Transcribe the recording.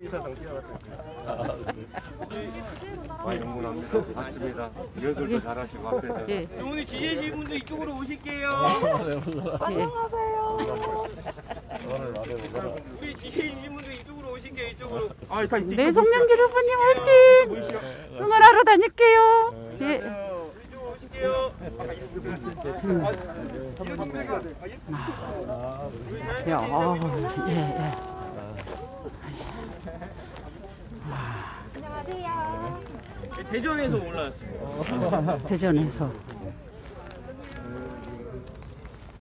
이사장 뛰어갔어요. 많이 응원합니다. 맞습니다. 여들도 잘하시고 앞에서. 예. 오늘 지지해주신 분들 이쪽으로 오실게요. 우리 지지해주신 분들 이쪽으로 오실게요. 이쪽으로. 아, 다 이제 네, 송명길 후보님 화이팅! 응원하러 다닐게요. 예. 이쪽으로 오실게요. 야, 어, 예, 예. 대전에서 올라왔어요. 대전에서.